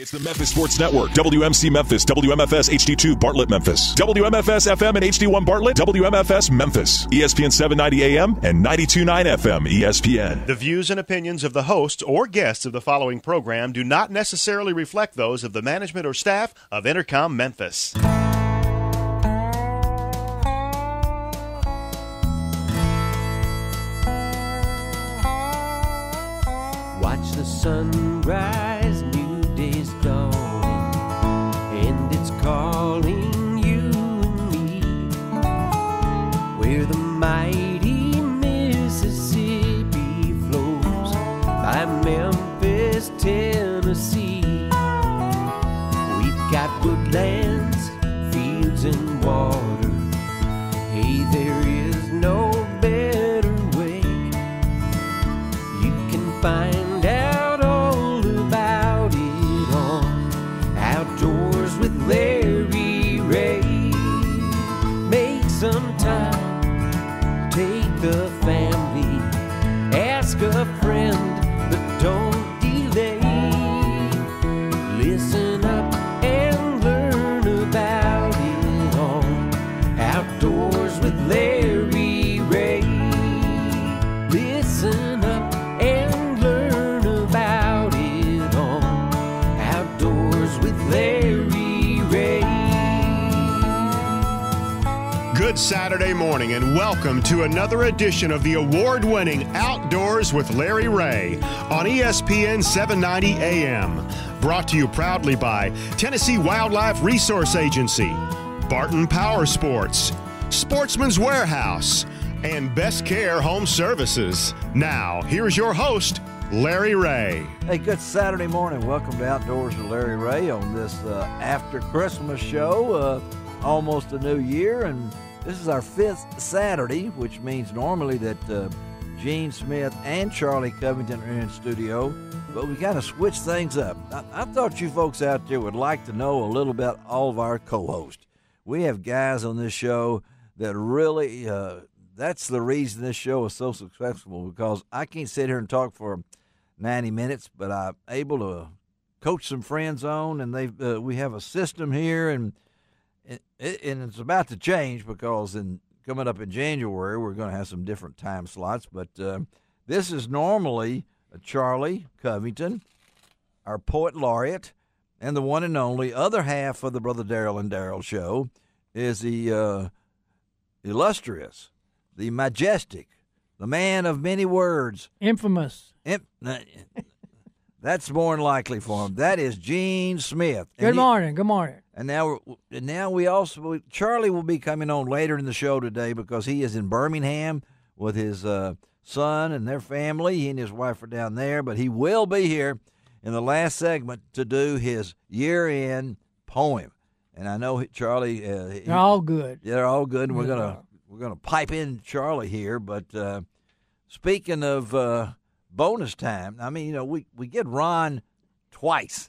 It's the Memphis Sports Network. WMC Memphis, WMFS HD2 Bartlett Memphis, WMFS FM and HD1 Bartlett, WMFS Memphis, ESPN 790 AM and 929 FM ESPN. The views and opinions of the hosts or guests of the following program do not necessarily reflect those of the management or staff of Entercom Memphis. Watch the sunrise, the family, ask a friend, Morning, and welcome to another edition of the award winning Outdoors with Larry Rea on ESPN 790 AM. Brought to you proudly by Tennessee Wildlife Resource Agency, Barton Power Sports, Sportsman's Warehouse, and Best Care Home Services. Now, here's your host, Larry Rea. Hey, good Saturday morning. Welcome to Outdoors with Larry Rea on this uh, after Christmas show. Uh, almost a new year, and this is our fifth Saturday, which means normally that uh, Gene Smith and Charlie Covington are in studio, but we kind of switched things up. I, I thought you folks out there would like to know a little about all of our co-hosts. We have guys on this show that really. Uh, that's the reason this show is so successful because I can't sit here and talk for 90 minutes, but I'm able to coach some friends on, and they uh, we have a system here, and and it's about to change because in coming up in January we're going to have some different time slots. But uh, this is normally Charlie Covington, our poet laureate, and the one and only other half of the Brother Daryl and Daryl show is the uh, illustrious, the majestic, the man of many words, Infamous. Imp- that's more than likely for him. That is Gene Smith. Good he- morning. Good morning. And now, and now we also Charlie will be coming on later in the show today because he is in Birmingham with his uh, son and their family. He and his wife are down there, but he will be here in the last segment to do his year-end poem. And I know Charlie. Uh, they're all good. they're all good, and we're Yeah. gonna we're gonna pipe in Charlie here. But uh, speaking of uh, bonus time, I mean, you know, we we get Ron twice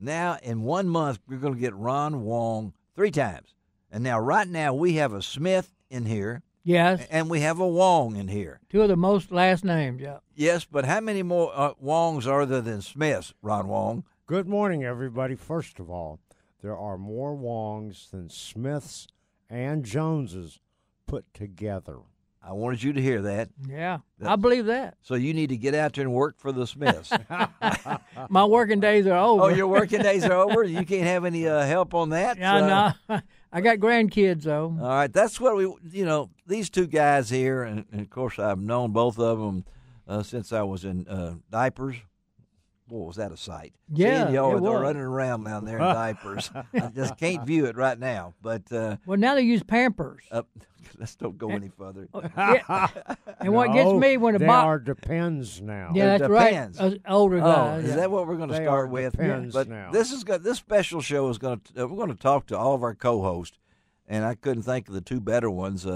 now in one month. We're gonna get Ron Wong three times, and now right now we have a Smith in here, Yes. and we have a Wong in here. Two of the most last names. Yeah. Yes, but how many more uh, Wongs are there than Smiths? Ron Wong. Good morning, everybody. First of all, there are more Wongs than Smiths and Joneses put together. I wanted you to hear that. Yeah. I believe that. So you need to get out there and work for the Smiths. My working days are over. oh, your working days are over. You can't have any uh, help on that. Yeah, Uh, no. I got grandkids though. All right, that's what we, you know, these two guys here, and, and of course I've known both of them uh, since I was in uh, diapers. Boy, was that a sight? Yeah, Seeing y'all it was. running around down there in diapers. I just can't view it right now. But uh, Well, now they use Pampers. uh, let's don't go any further. Yeah. And what gets me when a they box. are depends now. Yeah, It that's right. depends. Us older Oh, guys. is that what we're going to start are with? depends But now. this is good. This special show is going to. Uh, we're going to talk to all of our co-hosts, and I couldn't think of the two better ones.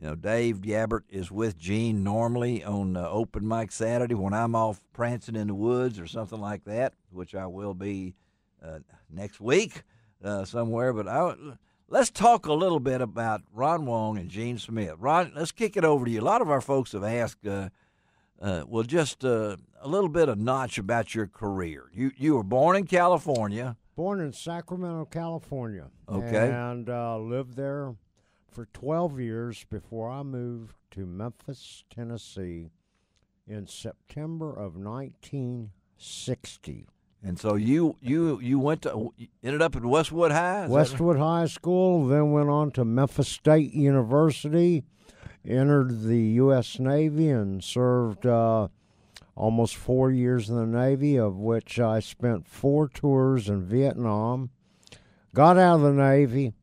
You know, Dave Gabbert is with Gene normally on uh, open mic Saturday when I'm off prancing in the woods or something like that, which I will be uh, next week uh, somewhere. But I, let's talk a little bit about Ron Wong and Gene Smith. Ron, let's kick it over to you. A lot of our folks have asked. Uh, uh, well, just uh, a little bit of notch about your career. You you were born in California. Born in Sacramento, California. Okay. And uh, lived there for 12 years before I moved to Memphis, Tennessee in September of 1960. And so you you you went to ended up at Westwood High. that right? Westwood High School, then went on to Memphis State University, entered the U.S. Navy, and served uh, almost four years in the Navy, of which I spent four tours in Vietnam. Got out of the Navy,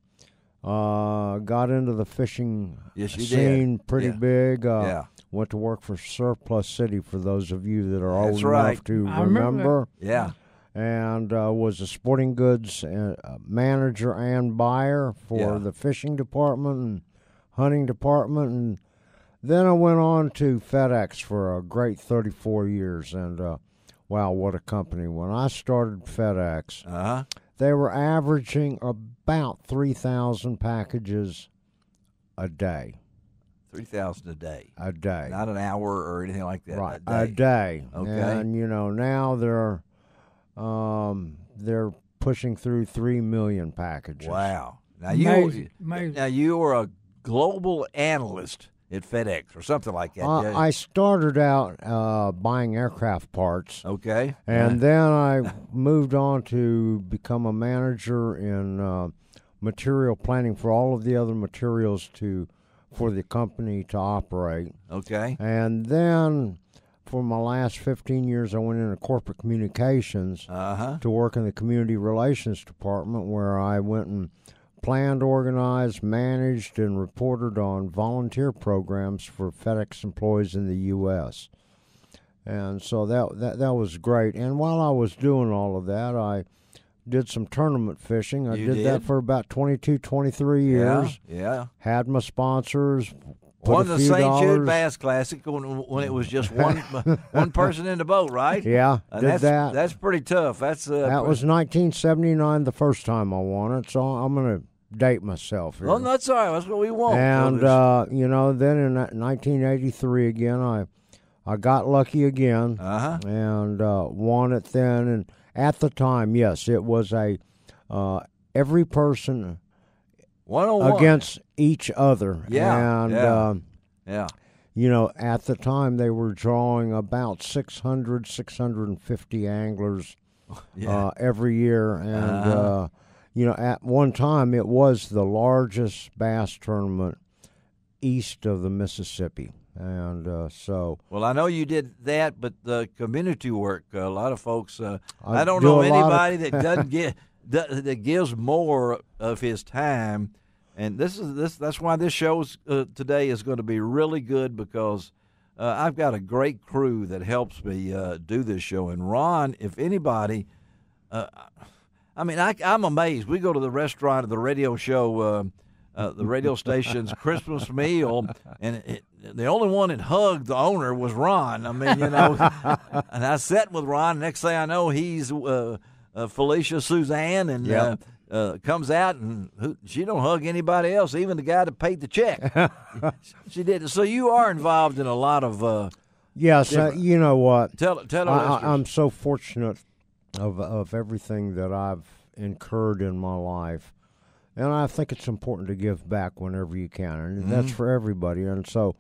uh, got into the fishing Yes, you did. scene pretty Yeah. big. Uh, Yeah. Went to work for Surplus City for those of you that are old right. enough to I remember remember Yeah. and uh, was a sporting goods uh, manager and buyer for Yeah. the fishing department and hunting department and then I went on to FedEx for a great 34 years and uh, wow what a company when I started FedEx Uh huh. They were averaging about 3000 packages a day Three thousand a day, a day not an hour or anything like that. right A day. Okay. and you know now they're um, they're pushing through 3 million packages Wow. Now you amazing. now you were a global analyst at FedEx or something like that. Uh. I started out uh, buying aircraft parts, okay. and then I moved on to become a manager in uh, material planning for all of the other materials to for the company to operate. Okay. And then for my last 15 years, I went into corporate communications Uh huh. to work in the community relations department, where I went and planned, organized, managed, and reported on volunteer programs for FedEx employees in the U.S. And so that, that that was great. And while I was doing all of that, I did some tournament fishing. I You did, that for about 22, 23 years. Yeah. Had my sponsors. Won the St. Jude Bass Classic when, when it was just one one person in the boat, right? Yeah, And did that's, that. That's pretty tough. That's uh, that was 1979, the first time I won it. So I'm going to date myself here. Well, that's all right. That's what we want. and uh, you know, then in 1983 again, I I got lucky again uh huh. and uh, won it then. And at the time, yes, it was a uh, every person One on one against each other. Yeah, and yeah. um, Yeah. you know, at the time they were drawing about 600, 650 anglers Yeah. uh, every year, and Uh-huh. You know, at one time it was the largest bass tournament east of the Mississippi, and uh, so Well, I know you did that, but the community work, uh, a lot of folks. Uh, I I, don't do know anybody that doesn't get that, that gives more of his time, and this is this. That's why this show uh, today is going to be really good because uh, I've got a great crew that helps me uh, do this show. And Ron, if anybody, uh, I mean, I, I'm amazed. We go to the restaurant or the radio show. Uh, uh, the radio station's Christmas meal, and it, the only one that hugged the owner was Ron. I mean, you know, and I sat with Ron. Next thing I know, he's uh, uh, Felicia Suzanne, and Yep. uh, uh, comes out, and who, she don't hug anybody else, even the guy that paid the check. she did. So you are involved in a lot of. Uh, yes, uh, you know what? tell tell I, I. I'm so fortunate of of everything that I've incurred in my life, and I think it's important to give back whenever you can, and that's for everybody. And so,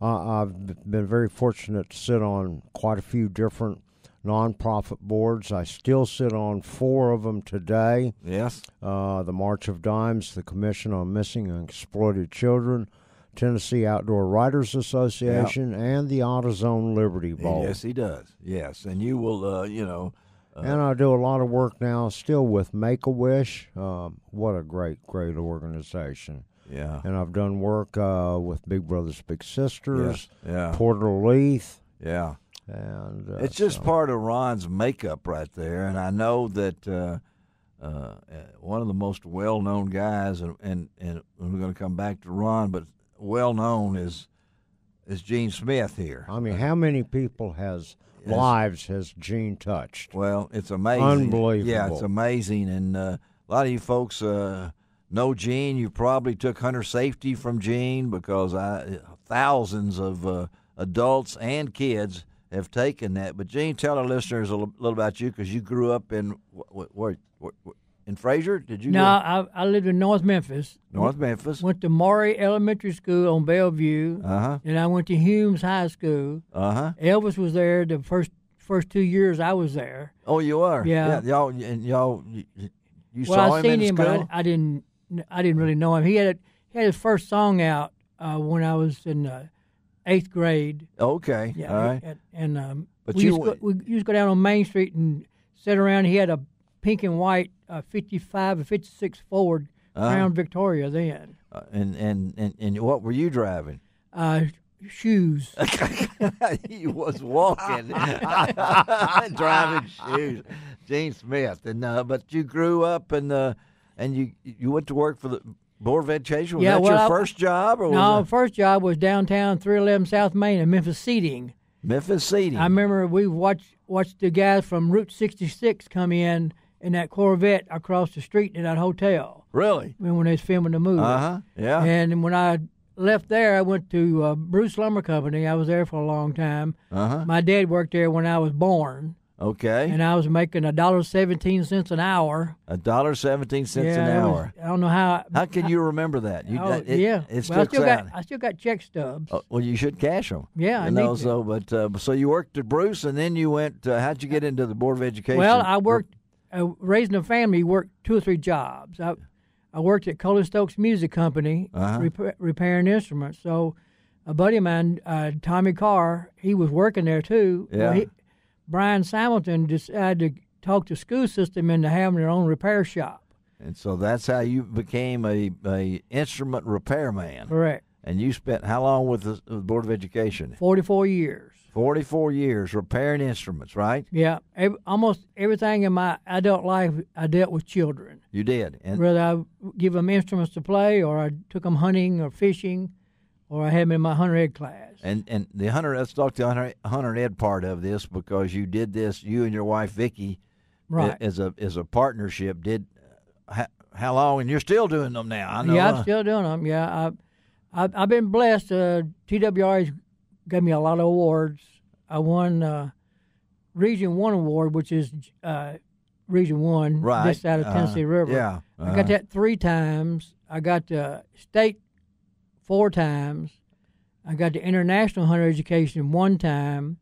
uh, I've been very fortunate to sit on quite a few different nonprofit boards. I still sit on four of them today. yes. Uh, the March of Dimes, the Commission on Missing and Exploited Children, Tennessee Outdoor Writers Association, and the AutoZone Liberty Bowl. Yes, he does. Yes, and you will. Uh, you know. And I do a lot of work now still with Make a Wish. Um, what a great, great organization. Yeah. And I've done work uh, with Big Brothers Big Sisters, Yes. Yeah. Porter-Leath, Yeah. and uh, It's just so- part of Ron's makeup right there, and I know that uh, uh, uh, one of the most well-known guys, and and, and we're going to come back to Ron, but well-known is is Gene Smith here. I mean, how many people has lives has Gene touched? Well, it's amazing. Unbelievable. Yeah, it's amazing, and uh, a lot of you folks uh, know Gene. You probably took hunter safety from Gene because I thousands of uh, adults and kids have taken that. But Gene, tell our listeners a little, little about you because you grew up in where, in Frayser. Did you? No, I, I lived in North Memphis. North Memphis. Went to Maury Elementary School on Bellevue. Uh huh. Then I went to Humes High School. Uh huh. Elvis was there the first first two years I was there. Oh, you are. Yeah. y'all and y'all. You, you well, saw I him seen in him, school. but I, I didn't. I didn't really know him. He had a, he had his first song out uh, when I was in uh, eighth grade. okay. Yeah, All right. and, and um, But we, you used go, we used to go down on Main Street and sit around. He had a pink and white uh, 55 or 56 Ford Uh-huh. Crown Victoria then. Uh, and, and and and what were you driving? Uh, shoes. he was walking, driving shoes. Gene Smith, and uh, but you grew up and uh, and you you went to work for the Board of Education. Was Yeah, that well, your I- first job, or no, was first job was downtown 311 South Main in Memphis Seating. Memphis Seating? I remember we watched watched the guys from Route 66 come in in that Corvette across the street in that hotel really? when when they was filming the movie. Uh huh. Yeah. And when I left there, I went to uh, Bruce Lumber Company. I was there for a long time. Uh huh. My dad worked there when I was born, Okay. and I was making a dollar seventeen cents an hour. A dollar seventeen cents yeah, an it was- hour. I don't know how. How can you remember that? You, oh, it, yeah. It well, I still got I still got check stubs. Oh, well, you should cash them. Yeah, I know. So, but uh, so you worked at Bruce, and then you went. Uh, how'd you get into the Board of Education? Well, I worked uh, raising a family. Worked two or three jobs. I I worked at Coley Stokes Music Company, Uh-huh. repa- repairing instruments. So a buddy of mine, uh, Tommy Carr, he was working there too. Well, Yeah. he, Brian Hamilton decided to talk the school system into having their own repair shop. And so that's how you became a, a instrument repairman. Correct. And you spent how long with the, the Board of Education? Forty-four years. Forty four years repairing instruments, right? Yeah, ev- almost everything in my adult life, I dealt with children. You did. And Whether I give them instruments to play, or I took them hunting or fishing, or I had them in my hunter ed class. and, and the hunter let's talk the hunter, hunter ed part of this because you did this you and your wife Vicky right. as a as a partnership did uh, how, how long and you're still doing them now I know yeah, I'm still doing them. Yeah, I, I, I've been blessed. Uh, TWR's gave me a lot of awards. I won uh, Region One award, which is uh, Region One, right this side of uh, Tennessee River. yeah I uh, got that three times. I got the state four times. I got the international hunter education one time.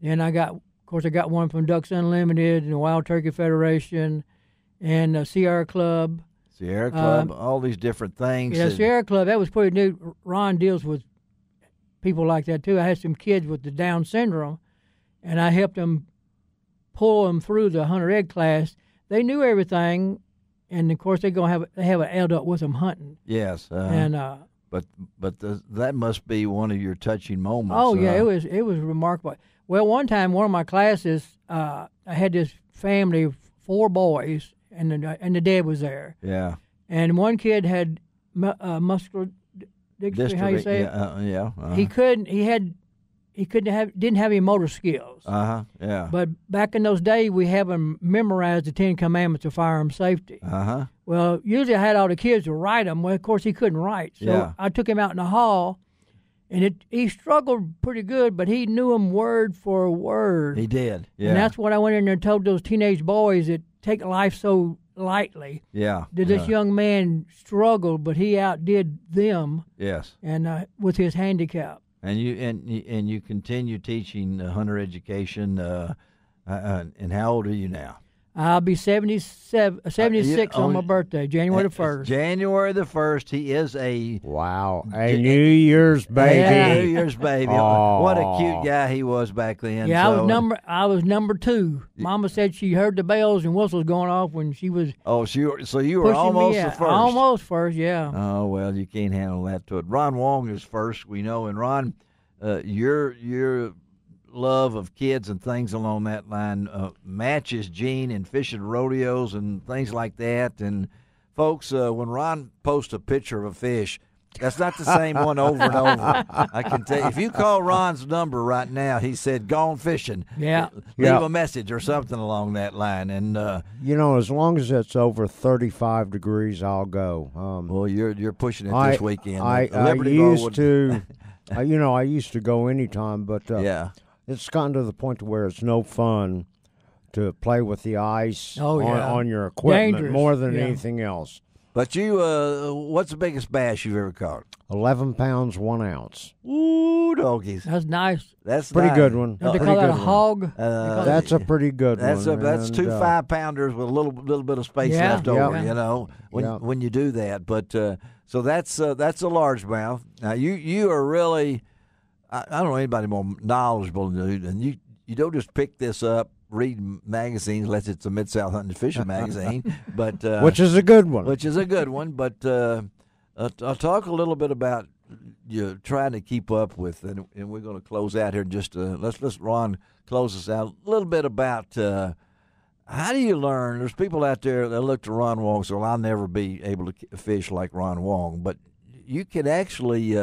Then I got, of course, I got one from Ducks Unlimited and the Wild Turkey Federation, and the Sierra Club. Sierra Club all these different things um, Yeah, that- Sierra Club. That was pretty new. Ron deals with people like that too. I had some kids with the Down syndrome, and I helped them pull them through the hunter ed class. They knew everything, and of course they're gonna have they have an adult with them hunting. yes uh, and uh, but but the, that must be one of your touching moments oh yeah, uh, it was it was remarkable. Well, one time one of my classes, uh, I had this family of four boys, and the and the dad was there, yeah and one kid had mu- uh, muscular dystrophy. How you say yeah, it? uh, yeah uh, He couldn't. He had. He couldn't have. Didn't have any motor skills. uh-huh yeah but back in those days, we have him memorize the Ten Commandments of firearm safety. uh-huh Well, usually I had all the kids to write them. Well, of course he couldn't write, so Yeah. I took him out in the hall, and it he struggled pretty good, but he knew them word for word. he did yeah And that's what I went in there and told those teenage boys that take life so lightly. yeah That this yeah, young man struggled, but he outdid them, yes and uh, with his handicap. And you and and you continue teaching hunter education. Uh, uh, and how old are you now? I'll be 77, uh, 76 on my birthday, January the 1st. January the first. He is a Wow. A New Year's baby. Yeah. New Year's baby. What a cute guy he was back then. yeah, I was number I was number two. Mama said she heard the bells and whistles going off when she was Oh, so you were, so you were almost the first. Almost first, yeah. Oh well, you can't handle that to it. Ron Wong is first, we know, and Ron, uh, your your love of kids and things along that line uh, matches Gene in fishing rodeos and things like that. And folks, uh, when Ron posts a picture of a fish. That's not the same one over and over. I can tell you. If you call Ron's number right now, he said, "Gone fishing." Yeah. leave Yeah. a message or something along that line. And uh, You know, as long as it's over 35 degrees, I'll go. Um, well, you're you're pushing it I, this weekend. I, The I used would- to you know, I used to go anytime, but uh, yeah. It's gotten to the point to where it's no fun to play with the ice Oh, on, yeah. on your equipment Dangerous, more than yeah. anything else. But you, uh, what's the biggest bass you've ever caught? 11 pounds, one ounce. Ooh, doggies. That's nice. That's Pretty nice. good one. Don't they Pretty call that a good one. hog? Uh, That's a pretty good That's a, one. that's and, two uh, five pounders with a little little bit of space Yeah. left over. You know when Yeah. when you do that. But uh, so that's uh, that's a largemouth. Now you you are really I, I don't know anybody more knowledgeable than you, and you you don't just pick this up. Read magazines, unless it's a Mid South Hunting and Fishing magazine, but uh, which is a good one. which is a good one. But uh, uh, I'll talk a little bit about you trying to keep up with, and, and we're going to close out here. Just uh, let's let's Ron close us out a little bit about uh, how do you learn. There's people out there that look to Ron Wong, so I'll never be able to fish like Ron Wong, but you can actually.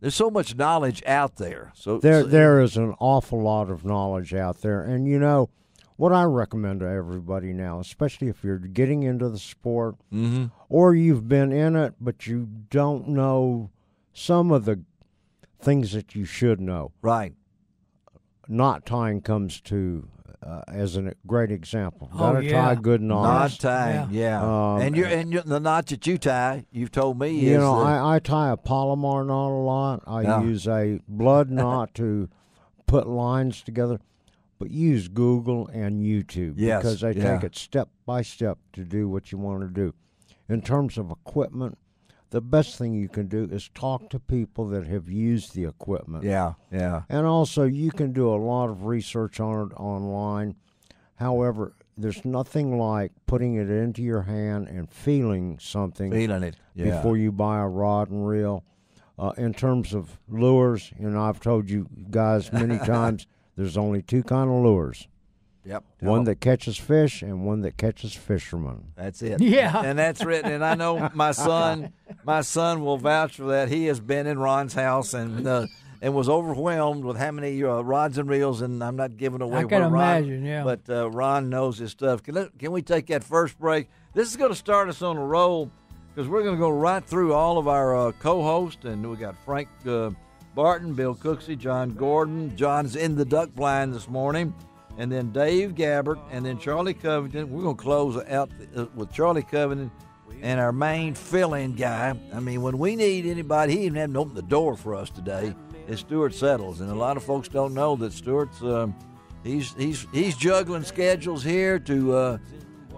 There's so much knowledge out there. So There, so- there is an awful lot of knowledge out there, and you know what I recommend to everybody now, especially if you're getting into the sport Mhm. or you've been in it but you don't know some of the things that you should know. right. Knot tying comes to uh, as a great example. Oh, Gotta yeah. tie good Knot knots. tying, yeah. Um, and you and you, the knot that you tie, you've told me You is know, the- I, I tie a Palomar knot a lot. I Yeah. use a blood knot to put lines together, but use Google and YouTube Yes, because they yeah. take it step by step to do what you want to do. In terms of equipment, the best thing you can do is talk to people that have used the equipment. yeah, yeah. And also, you can do a lot of research on it online. However, there's nothing like putting it into your hand and feeling something Feeling it. Yeah. before you buy a rod and reel. Uh, in terms of lures, you know, I've told you guys many times there's only two kind of lures Yep. one that catches fish and one that catches fishermen. That's it. Yeah. And that's written. And I know my son, my son will vouch for that. He has been in Ron's house and uh, and was overwhelmed with how many uh, rods and reels. And I'm not giving away. I can what Ron- imagine, yeah. But uh, Ron knows his stuff. Can, let- can we take that first break? This is going to start us on a roll because we're going to go right through all of our uh, co-hosts, and we got Frank uh, Barton, Bill Cooksey, John Gordon. John's in the duck blind this morning, and then Dave Gabbert, and then Charlie Covington. We're going to close out uh, with Charlie Covington and our main fill-in guy. I mean, when we need anybody, he even had to open the door for us today. Is Stuart Settles, and a lot of folks don't know that Stuart's um, he's he's he's juggling schedules here to uh,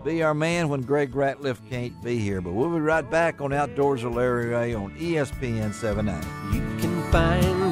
be our man when Greg Ratliff can't be here. But we'll be right back on Outdoors with Larry Rea on ESPN 79. You can find